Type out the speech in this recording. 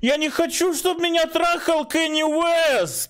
Я не хочу, чтобы меня трахал Кенни Уэст!